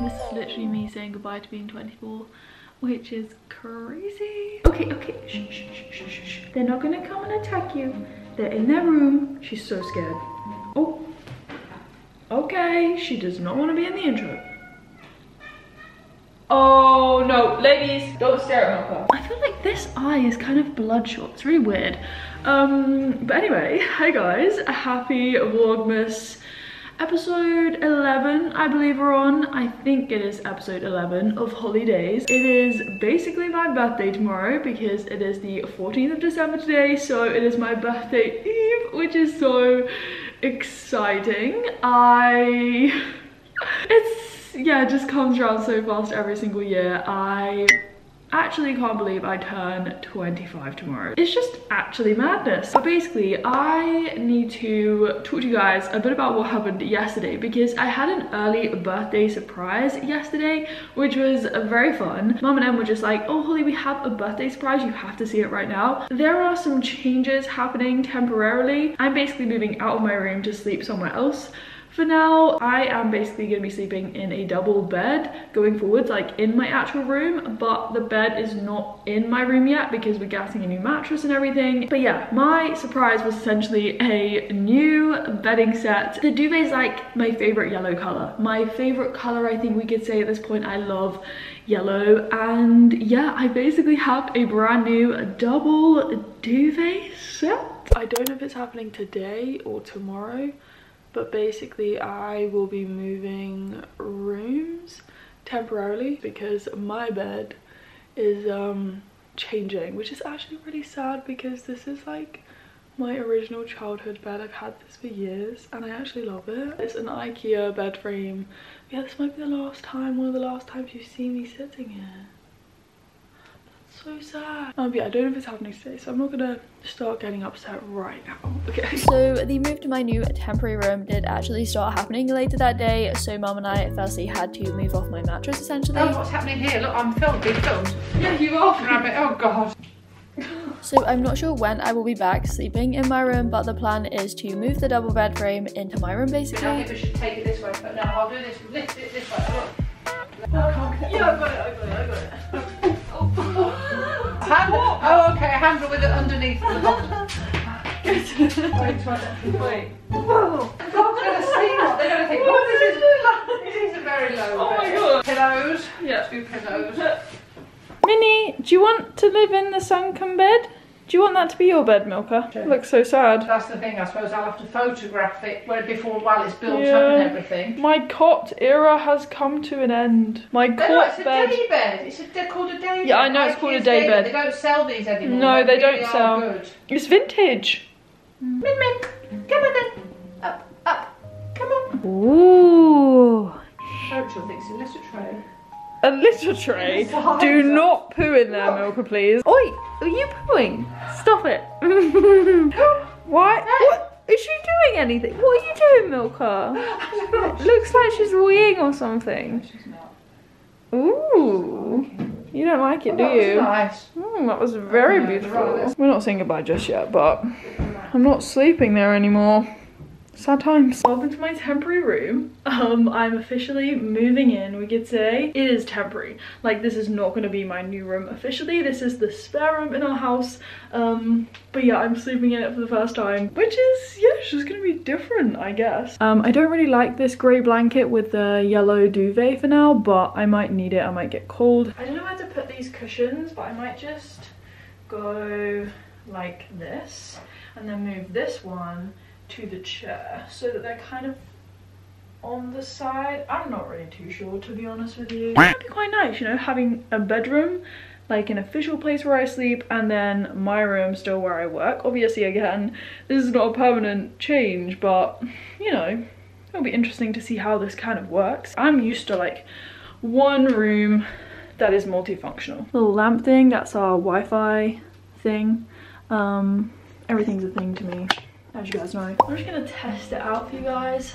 This is literally me saying goodbye to being 24 which is crazy. Okay, okay, shh, shh, shh, shh, shh. They're not gonna come and attack you. They're in their room. She's so scared. Oh, okay. She does not want to be in the intro. Oh no, ladies, don't stare at my Milka. I feel like this eye is kind of bloodshot. It's really weird. Um, but anyway, hi guys. A happy Vlogmas episode 11 i believe we're on. I think it is episode 11 of holidays. It is basically my birthday tomorrow because it is the 14th of december today so it is my birthday eve which is so exciting. I it's yeah it just comes around so fast every single year. I actually can't believe I turn 25 tomorrow. It's just actually madness. But basically, I need to talk to you guys a bit about what happened yesterday because I had an early birthday surprise yesterday, which was very fun. Mom and Em were just like, oh, Holly, we have a birthday surprise. You have to see it right now. There are some changes happening temporarily. I'm basically moving out of my room to sleep somewhere else for now, I am basically going to be sleeping in a double bed going forwards, like in my actual room, but the bed is not in my room yet because we're getting a new mattress and everything. But yeah, my surprise was essentially a new bedding set. The duvet is like my favorite yellow color. My favorite color, I think we could say at this point, I love yellow. And yeah, I basically have a brand new double duvet set. I don't know if it's happening today or tomorrow but basically I will be moving rooms temporarily because my bed is um changing which is actually really sad because this is like my original childhood bed i've had this for years and i actually love it. It's an ikea bed frame. Yeah this might be the last time one of the last times you see me sitting here so sad. Um, yeah, I don't know if it's happening today, so I'm not gonna start getting upset right now. Okay. So the move to my new temporary room did actually start happening later that day. So mom and I firstly had to move off my mattress essentially. Oh, what's happening here? Look, I'm filmed, being filmed. Yeah, you are. Rabbit. Oh god. So I'm not sure when I will be back sleeping in my room, but the plan is to move the double bed frame into my room basically. I don't think we should take it this way, but no, I'll do this. Lift it this way. Look. Yeah, I got it, I got it, I got it. Handle. Oh, okay. Handle with it underneath the bottom. wait, wait, wait. Whoa. God's gonna see what they're gonna think. Oh, this is this is a very low. Oh bed. my god. Pillows. Yeah. Two pillows. Minnie, do you want to live in the sunken bed? Do you want that to be your bed, Milka? Sure. Looks so sad. That's the thing. I suppose I'll have to photograph it before while it's built Yeah. up and everything. My cot era has come to an end. My No, no, cot it's a bed. day bed. It's a, called a day bed. Yeah, I know it's called a IKEA's day bed. They don't sell these anymore. No, they don't really sell. Good. It's vintage. Mm. Min Min, come on then. Up, up. Come on. Ooh. Rachel thinks it's a little tray. A little tray. Do not poo in there, Milka, please. Oi, are you pooing? Stop it. Why? What? Is she doing anything? What are you doing, Milka? Looks like she's weeing or something. Ooh. You don't like it, do That was you? nice. Mm, that was very beautiful. We're not saying goodbye just yet, but I'm not sleeping there anymore. Sad times. Welcome to my temporary room. Um, I'm officially moving in, we could say. It is temporary. Like, this is not gonna be my new room officially. This is the spare room in our house. Um, but yeah, I'm sleeping in it for the first time, which is, yeah, it's just gonna be different, I guess. Um, I don't really like this grey blanket with the yellow duvet for now, but I might need it, I might get cold. I don't know where to put these cushions, but I might just go like this and then move this one to the chair so that they're kind of on the side. I'm not really too sure to be honest with you. It'd be quite nice, you know, having a bedroom like an official place where I sleep and then my room still where I work. Obviously again, this is not a permanent change, but you know, it'll be interesting to see how this kind of works. I'm used to like one room that is multifunctional. Little lamp thing, that's our Wi-Fi thing. Um, everything's a thing to me, as you guys know. I'm just gonna test it out for you guys.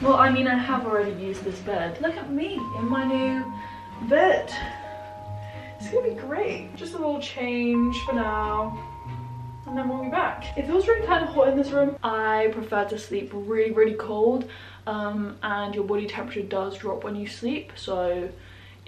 Well, I mean, I have already used this bed. Look at me in my new bed. It's gonna be great. Just a little change for now. and then we'll be back. It feels really kind of hot in this room. I prefer to sleep really, really cold um, and your body temperature does drop when you sleep. So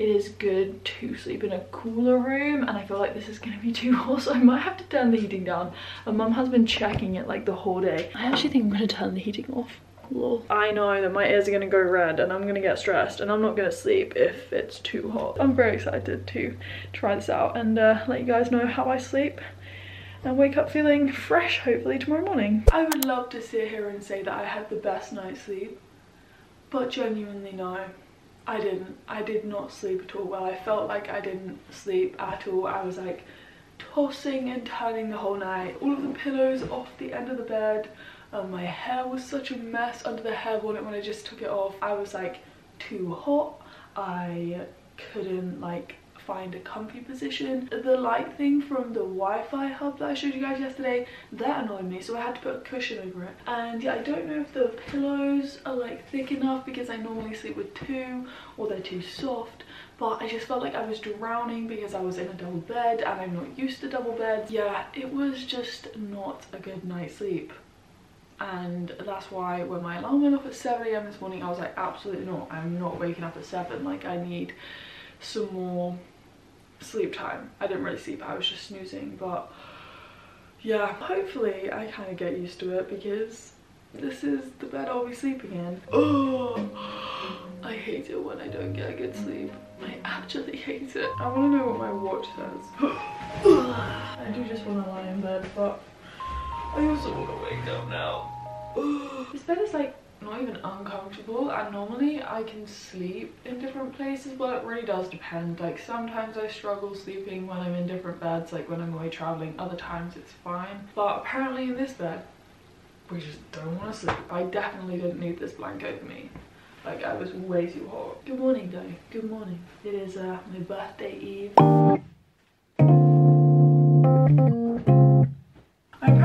it is good to sleep in a cooler room and I feel like this is to be too hot so I might have to turn the heating down. My mum has been checking it like the whole day. I actually think I'm to turn the heating off. Lol. I know that my ears are to go red and I'm to get stressed and I'm not to sleep if it's too hot. I'm very excited to try this out and uh, let you guys know how I sleep and wake up feeling fresh hopefully tomorrow morning. I would love to sit here and say that I had the best night's sleep but genuinely no. I didn't. I did not sleep at all well. I felt like I didn't sleep at all. I was like tossing and turning the whole night. All of the pillows off the end of the bed. Um, my hair was such a mess under the hair bonnet when I just took it off. I was like too hot. I couldn't like find a comfy position. The light thing from the Wi-Fi hub that I showed you guys yesterday, that annoyed me, so I had to put a cushion over it. And yeah, I don't know if the pillows are like thick enough because I normally sleep with two or they're too soft but I just felt like I was drowning because I was in a double bed and I'm not used to double beds. Yeah, it was just not a good night's sleep. And that's why when my alarm went off at 7am this morning, I was like, absolutely not. I'm not waking up at 7. Like, I need some more sleep time. I didn't really sleep, I was just snoozing, but yeah, hopefully I kind of get used to it because this is the bed I'll be sleeping in. Oh, I hate it when I don't get a good sleep. I actually hate it. I want to know what my watch says. I do just want to lie in bed, but I also want to wake up now. this bed is like not even uncomfortable and normally I can sleep in different places but it really does depend. Like sometimes I struggle sleeping when I'm in different beds like when I'm away traveling. Other times it's fine. But apparently in this bed we just don't want to sleep. I definitely didn't need this blanket over me. Like I was way too hot. Good morning though. Good morning. It is uh, my birthday eve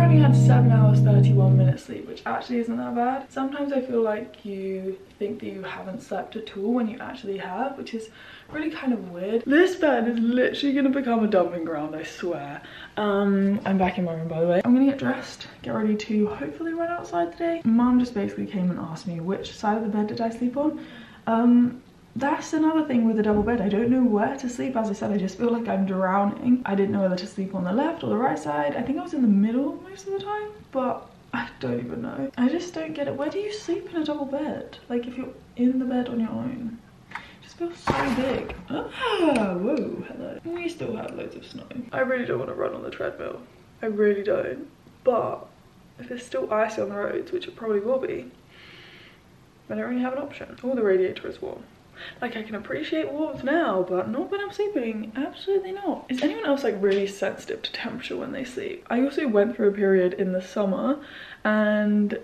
only had 7 hours 31 minutes sleep which actually isn't that bad. Sometimes i feel like you think that you haven't slept at all when you actually have which is really kind of weird. This bed is literally gonna become a dumping ground i swear. Um i'm back in my room by the way. I'm gonna get dressed get ready to hopefully run outside today. Mom just basically came and asked me which side of the bed did i sleep on. Um that's another thing with a double bed. I don't know where to sleep. As I said, I just feel like I'm drowning. I didn't know whether to sleep on the left or the right side. I think I was in the middle most of the time, but I don't even know. I just don't get it. Where do you sleep in a double bed? Like if you're in the bed on your own? It just feels so big. Ah, whoa, hello. We still have loads of snow. I really don't want to run on the treadmill. I really don't. But if there's still ice on the roads, which it probably will be, I don't really have an option. Oh, the radiator is warm. Like I can appreciate warmth now, but not when I'm sleeping. Absolutely not. Is anyone else like really sensitive to temperature when they sleep? I also went through a period in the summer and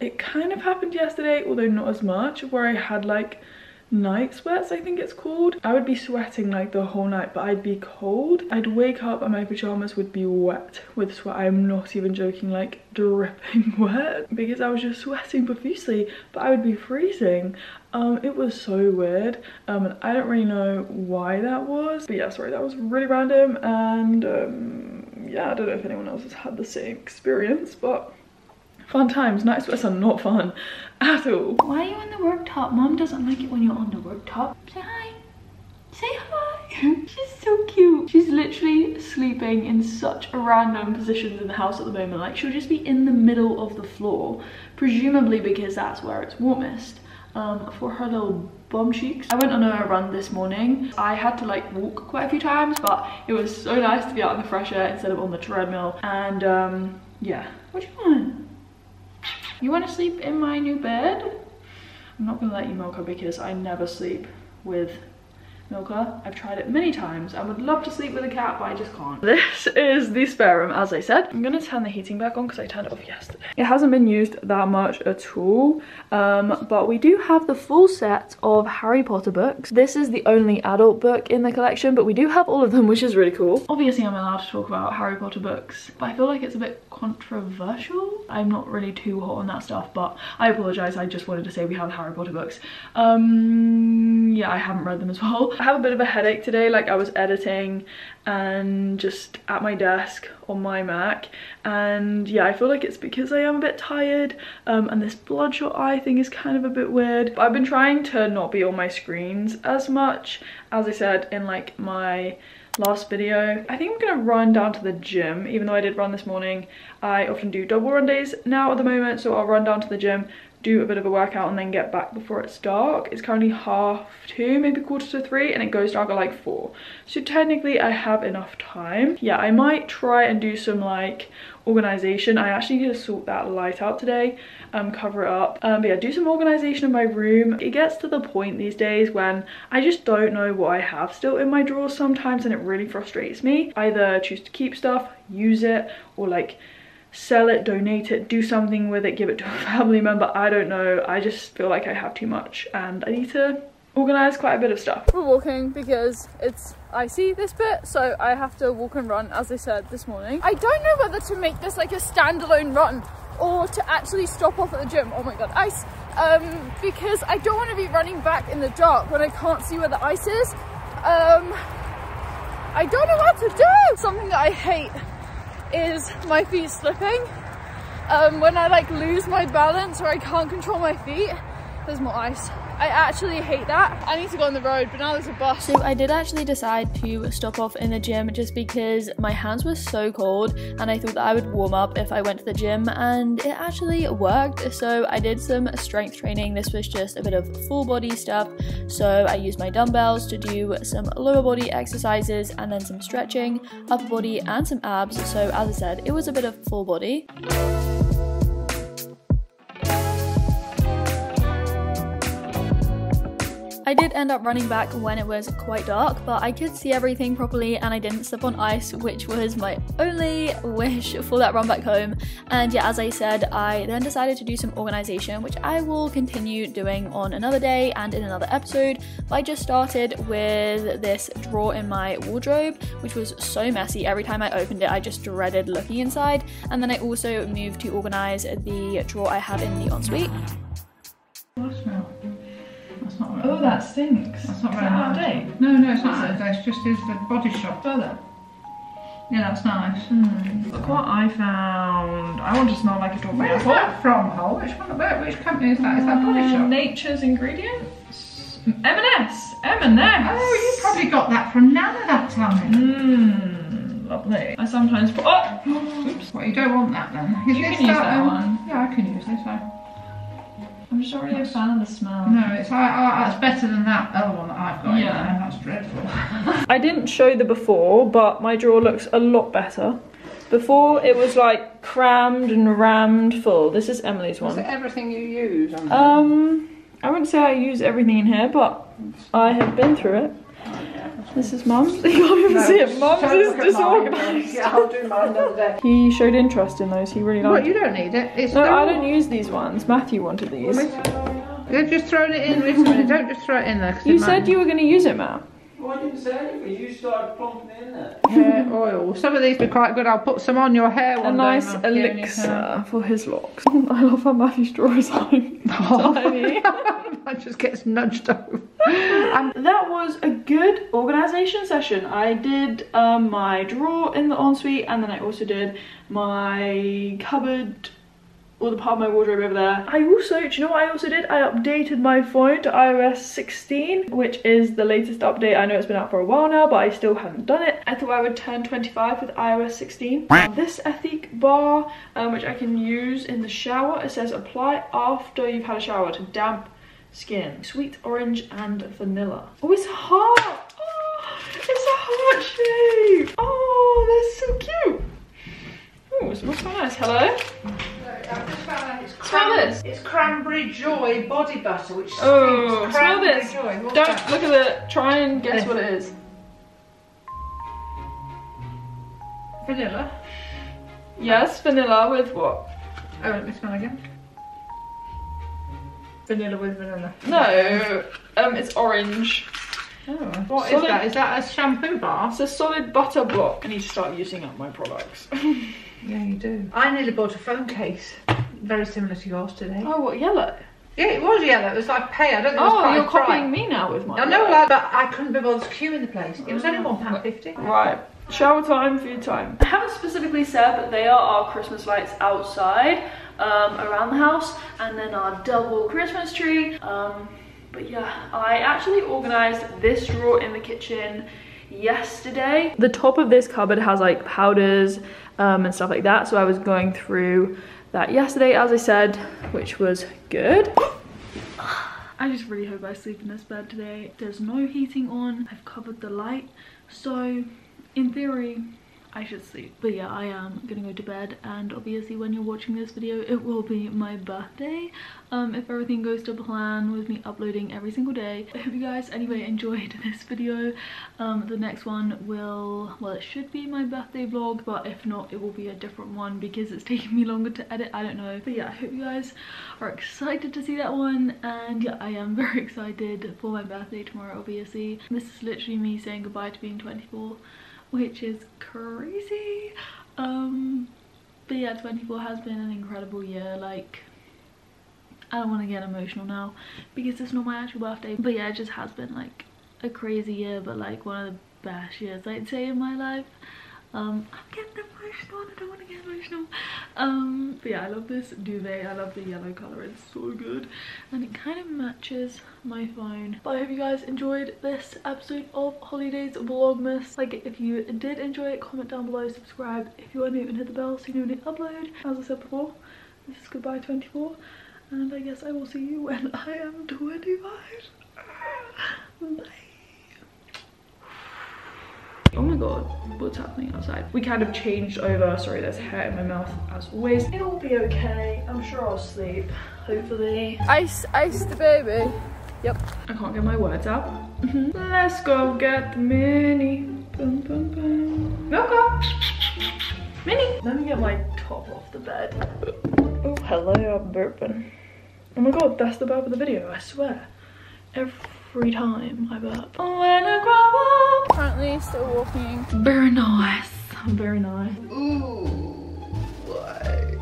it kind of happened yesterday, although not as much, where I had like night sweats I think it's called. I would be sweating like the whole night but I'd be cold. I'd wake up and my pajamas would be wet with sweat. I'm not even joking like dripping wet because I was just sweating profusely but I would be freezing. Um, it was so weird um, and I don't really know why that was but yeah sorry that was really random and um, yeah I don't know if anyone else has had the same experience but Fun times, night are not fun at all. Why are you on the worktop? Mom doesn't like it when you're on the worktop. Say hi. Say hi. She's so cute. She's literally sleeping in such random positions in the house at the moment. Like she'll just be in the middle of the floor, presumably because that's where it's warmest. Um, for her little bum cheeks. I went on a run this morning. I had to like walk quite a few times, but it was so nice to be out in the fresh air instead of on the treadmill. And um, yeah, what do you want? You want to sleep in my new bed? I'm not going to let you Mocha, because I never sleep with Milka. I've tried it many times. I would love to sleep with a cat, but I just can't. This is the spare room, as I said. I'm gonna turn the heating back on because I turned it off yesterday. It hasn't been used that much at all, um, but we do have the full set of Harry Potter books. This is the only adult book in the collection, but we do have all of them, which is really cool. Obviously, I'm allowed to talk about Harry Potter books, but I feel like it's a bit controversial. I'm not really too hot on that stuff, but I apologize. I just wanted to say we have Harry Potter books. Um, yeah, I haven't read them as well. I have a bit of a headache today, like I was editing and just at my desk on my Mac and yeah I feel like it's because I am a bit tired um, and this bloodshot eye thing is kind of a bit weird but I've been trying to not be on my screens as much as I said in like my last video. I think I'm gonna run down to the gym, even though I did run this morning. I often do double run days now at the moment, so I'll run down to the gym, do a bit of a workout and then get back before it's dark. It's currently half two, maybe quarter to three, and it goes dark at like four. So technically I have enough time. Yeah, I might try and do some like organization. I actually need to sort that light out today, um, cover it up. Um, but yeah, do some organization in my room. It gets to the point these days when I just don't know what I have still in my drawers sometimes and it really frustrates me. Either choose to keep stuff, use it, or like sell it, donate it, do something with it, give it to a family member. I don't know. I just feel like I have too much and I need to organize quite a bit of stuff. We're walking because it's icy this bit, so I have to walk and run as I said this morning. I don't know whether to make this like a standalone run or to actually stop off at the gym. Oh my god, ice. Um, because I don't want to be running back in the dark when I can't see where the ice is. Um, I don't know what to do. Something that I hate is my feet slipping. Um, when I like lose my balance or I can't control my feet, there's more ice. I actually hate that. I need to go on the road, but now there's a bus. So I did actually decide to stop off in the gym just because my hands were so cold and I thought that I would warm up if I went to the gym and it actually worked. So I did some strength training. This was just a bit of full body stuff. So I used my dumbbells to do some lower body exercises and then some stretching, upper body and some abs. So as I said, it was a bit of full body. I did end up running back when it was quite dark, but I could see everything properly and I didn't slip on ice, which was my only wish for that run back home. And yeah, as I said, I then decided to do some organization, which I will continue doing on another day and in another episode. But I just started with this drawer in my wardrobe, which was so messy. Every time I opened it, I just dreaded looking inside. And then I also moved to organize the drawer I have in the ensuite. That's not right. Oh, that stinks. That's not Is very that nice. date? No, no, it's not Is out it? of date. It's just is the body shop. Further. Yeah, that's nice. Hmm. Look what I found. I want to smell like a dog Where's that from, Hol? Which one? Which company is that? Is that body uh, shop? Nature's Ingredients. M&S. M&S. Oh, you probably got that from Nana that time. Mmm, lovely. I sometimes put. Oh, oops. Well, you don't want that then. Is You can use that one. Yeah, I can use this one. I'm just not really a fan the smell. No, it's I, I, it's better than that other one that I've got. Yeah. Yeah, that's dreadful. I didn't show the before, but my drawer looks a lot better. Before it was like crammed and rammed full. This is Emily's one. Is one. it everything you use? Um, I wouldn't say I use everything in here, but I have been through it. This is Mum's. You can't even see it. Mum's is disorganised. Yeah, I'll do mine another day. He showed interest in those. He really liked. What, you don't need it. It's No, they're I don't use these ones. Matthew wanted these. You're just throwing it in. Wait a minute. Don't just throw it in there. 'cause You said might- you were going to use it, Matt. Well, I didn't say anything. You started plumping it in there. hair oil. Some of these be quite good. I'll put some on your hair A one day, nice Matthew, and you can- elixir for his locks. I love how Matthew's drawer is tiny. tiny. that just gets nudged over. And that was a good organisation session. I did um, my drawer in the ensuite and then I also did my cupboard or the part of my wardrobe over there. I also, do you know what I also did? I updated my phone to iOS 16, which is the latest update. I know it's been out for a while now, but I still haven't done it. I thought I would turn 25 with iOS 16. Now, this Ethique bar, um, which I can use in the shower, it says apply after you've had a shower to damp skin. Sweet orange and vanilla. Oh, it's hot! Oh, it's a heart shape! Oh, that's so cute! Oh, it smells so nice. Hello? I've just found out it's cran- this. It's cranberry joy body butter, which Oh, smell Cranberry this. Joy. Don't that? look at it. Try and guess what it is. Vanilla. Yes, vanilla with what? Oh, let me smell again. Vanilla with vanilla. No, um, it's orange. Oh, what is Solid- that? Is that a shampoo bar? It's a solid butter block. I need to start using up my products. Yeah, you do. I nearly bought a phone case, very similar to yours today. oh, what yellow? Yeah, it was yellow. It was like pay. I don't think it was Oh, you're as bright. copying me now with my I know, work. lad, but I couldn't be bothered queuing the place. It was only one pound fifty. Right. Shower time, food time. I haven't specifically said, but they are our Christmas lights outside, um, around the house, and then our double Christmas tree. Um, but yeah, I actually organized this drawer in the kitchen yesterday. The top of this cupboard has like powders um, and stuff like that, so I was going through that yesterday, as I said, which was good. I just really hope I sleep in this bed today. There's no heating on. I've covered the light. So in theory, I should sleep. But yeah, I am gonna go to bed and obviously when you're watching this video, it will be my birthday. Um, if everything goes to plan with me uploading every single day. I hope you guys anyway enjoyed this video. Um, the next one will, well it should be my birthday vlog, but if not, it will be a different one because it's taking me longer to edit, I don't know. But yeah, I hope you guys are excited to see that one and yeah, I am very excited for my birthday tomorrow obviously. This is literally me saying goodbye to being 24 which is crazy. Um but yeah 24 has been an incredible year like i don't want to get emotional now because it's not my actual birthday but yeah it just has been like a crazy year but like one of the best years i'd say in my life um i'm getting emotional and i don't want to get emotional um but yeah i love this duvet. I love the yellow color. It's so good. And it kind of matches my phone. But i hope you guys enjoyed this episode of holidays vlogmas. Like if you did enjoy it comment down below. Subscribe if you are new and hit the bell so you know when i upload. As i said before this is goodbye 24 and i guess i will see you when i am 25 bye Oh my god, what's happening outside? We kind of changed over. Sorry, there's hair in my mouth as always. It will be okay. I'm sure I'll sleep, hopefully. Ice, ice the baby. Yep. I can't get my words out. Mhm. Let's go get the mini. Boom, boom, boom. Milka! Mini! Let me get my top off the bed. Oh, hello, I'm burping. Oh my god, that's the burp of the video, I swear. Every time I burp. Oh, when I grow up. Currently still walking. Very nice. Very nice. Ooh, Why?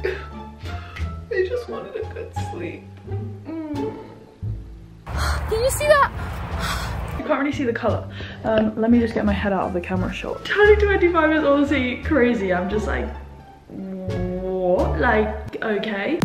I just wanted a good sleep. Mm. Can you see that? You can't really see the colour. Um, let me just get my head out of the camera shot. Turning 25 is obviously crazy. I'm just like, what? Like, okay.